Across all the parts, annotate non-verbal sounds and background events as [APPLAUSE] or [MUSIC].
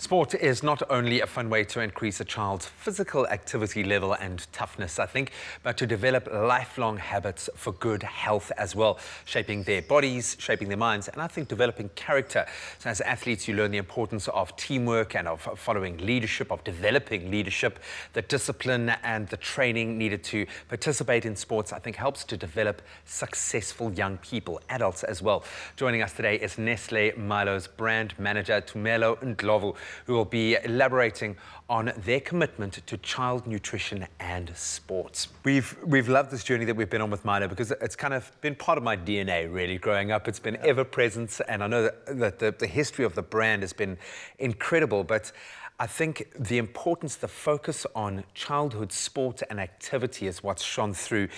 Sport is not only a fun way to increase a child's physical activity level and toughness, I think, but to develop lifelong habits for good health as well, shaping their bodies, shaping their minds, and I think developing character. So, as athletes, you learn the importance of teamwork and of following leadership, of developing leadership. The discipline and the training needed to participate in sports, I think, helps to develop successful young people, adults as well. Joining us today is Nestle Milo's brand manager, Tumelo Ndlovu who will be elaborating on their commitment to child nutrition and sports. We've, we've loved this journey that we've been on with Milo because it's kind of been part of my DNA really growing up. It's been yeah. ever present and I know that, that the, the history of the brand has been incredible, but I think the importance, the focus on childhood sport and activity is what's shone through.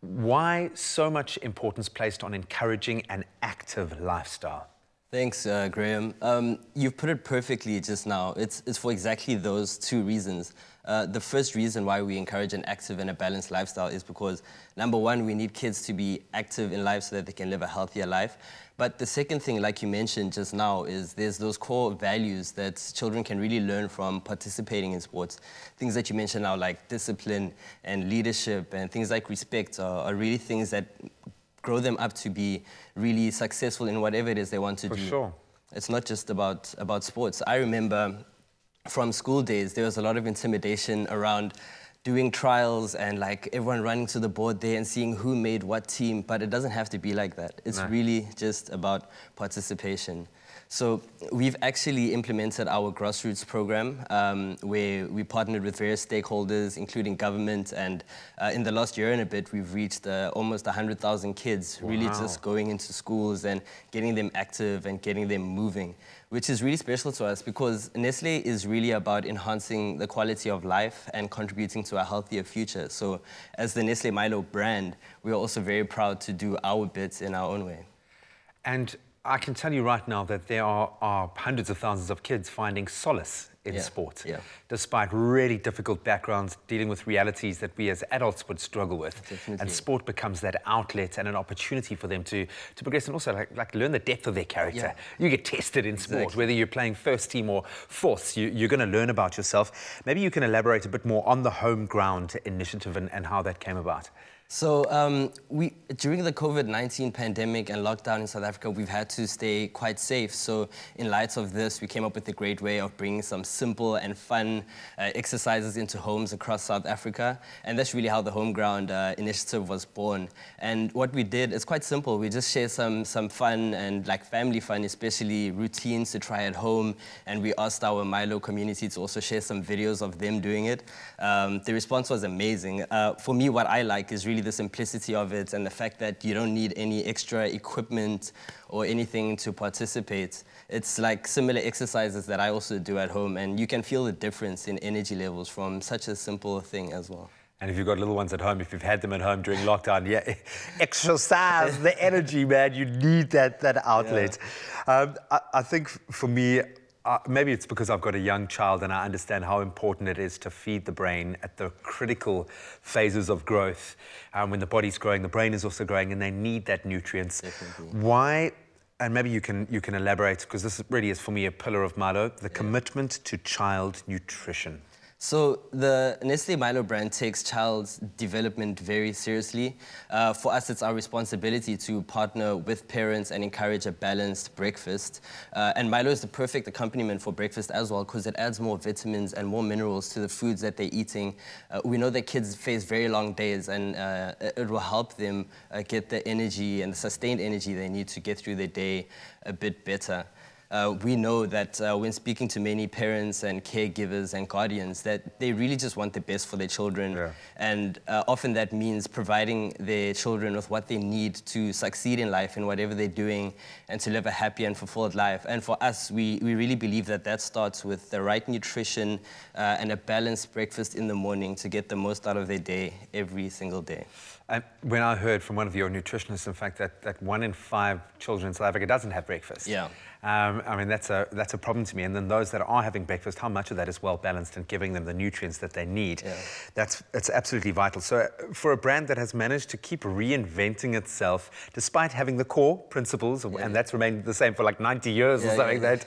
Why so much importance placed on encouraging an active lifestyle? Thanks, uh, Graeme. Um, you've put it perfectly just now. It's, it's for exactly those two reasons. Uh, the first reason why we encourage an active and a balanced lifestyle is because, number one, we need kids to be active in life so that they can live a healthier life. But the second thing, like you mentioned just now, is there's those core values that children can really learn from participating in sports. Things that you mentioned now, like discipline and leadership and things like respect, are, are really things that grow them up to be really successful in whatever it is they want to For do. sure. It's not just about, about sports. I remember from school days, there was a lot of intimidation around doing trials and like everyone running to the board there and seeing who made what team, but it doesn't have to be like that. It's no. really just about participation. So we've actually implemented our grassroots program um, where we partnered with various stakeholders, including government. And uh, in the last year and a bit, we've reached uh, almost 100,000 kids, wow. really just going into schools and getting them active and getting them moving, which is really special to us because Nestle is really about enhancing the quality of life and contributing to a healthier future. So as the Nestle Milo brand, we are also very proud to do our bits in our own way. And I can tell you right now that there are, are hundreds of thousands of kids finding solace in yeah, sport, yeah. despite really difficult backgrounds dealing with realities that we as adults would struggle with. Definitely. And sport becomes that outlet and an opportunity for them to, to progress and also like, like learn the depth of their character. Yeah. You get tested in sport, exactly. whether you're playing first team or fourth, you, you're going to learn about yourself. Maybe you can elaborate a bit more on the home ground initiative and, and how that came about. So um, we, during the COVID-19 pandemic and lockdown in South Africa, we've had to stay quite safe. So in light of this, we came up with a great way of bringing some simple and fun uh, exercises into homes across South Africa. And that's really how the Home Ground uh, initiative was born. And what we did is quite simple. We just share some, some fun and like family fun, especially routines to try at home. And we asked our Milo community to also share some videos of them doing it. Um, the response was amazing. Uh, for me, what I like is really the simplicity of it and the fact that you don't need any extra equipment or anything to participate. It's like similar exercises that I also do at home, and you can feel the difference in energy levels from such a simple thing as well. And if you've got little ones at home, if you've had them at home during lockdown, yeah, [LAUGHS] exercise, the energy, man, you need that, that outlet. Yeah. Um, I, I think for me, uh, maybe it's because I've got a young child and I understand how important it is to feed the brain at the critical phases of growth. Um, when the body's growing, the brain is also growing, and they need that nutrients. Definitely. Why? And maybe you can you can elaborate because this really is for me a pillar of Milo: the yeah. commitment to child nutrition. So the Nestle Milo brand takes child's development very seriously. Uh, for us, it's our responsibility to partner with parents and encourage a balanced breakfast. Uh, and Milo is the perfect accompaniment for breakfast as well because it adds more vitamins and more minerals to the foods that they're eating. Uh, we know that kids face very long days and uh, it will help them uh, get the energy and the sustained energy they need to get through their day a bit better uh, we know that uh, when speaking to many parents and caregivers and guardians, that they really just want the best for their children. Yeah. And uh, often that means providing their children with what they need to succeed in life in whatever they're doing and to live a happy and fulfilled life. And for us, we, we really believe that that starts with the right nutrition uh, and a balanced breakfast in the morning to get the most out of their day every single day. And when I heard from one of your nutritionists, in fact, that, that one in five children in South Africa doesn't have breakfast. Yeah. Um, I mean, that's a, that's a problem to me. And then those that are having breakfast, how much of that is well balanced and giving them the nutrients that they need? Yeah. That's, it's absolutely vital. So, uh, for a brand that has managed to keep reinventing itself despite having the core principles, and that's remained the same for like 90 years or something yeah, like that,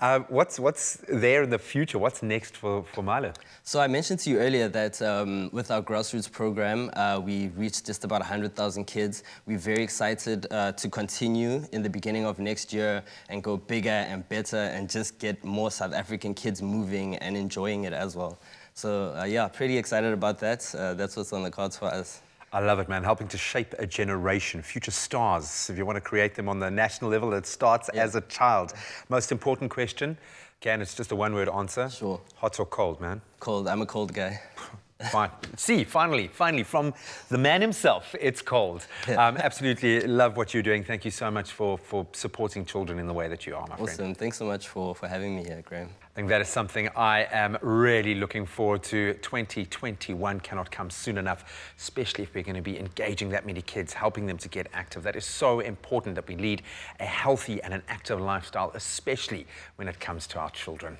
uh, what's, what's there in the future? What's next for, for Milo? So I mentioned to you earlier that um, with our grassroots program, uh, we reached just about 100,000 kids. We're very excited uh, to continue in the beginning of next year and go bigger and better and just get more South African kids moving and enjoying it as well. So uh, yeah, pretty excited about that. Uh, that's what's on the cards for us. I love it, man. Helping to shape a generation, future stars. If you want to create them on the national level, it starts as a child. Most important question, Can it's just a one word answer. Sure. Hot or cold, man? Cold. I'm a cold guy. [LAUGHS] Fine. See, finally, finally, from the man himself, it's cold. Um, absolutely love what you're doing. Thank you so much for, for supporting children in the way that you are, my friend. Awesome. Thanks so much for, for having me here, Graeme. I think that is something I am really looking forward to. 2021 cannot come soon enough, especially if we're going to be engaging that many kids, helping them to get active. That is so important that we lead a healthy and an active lifestyle, especially when it comes to our children.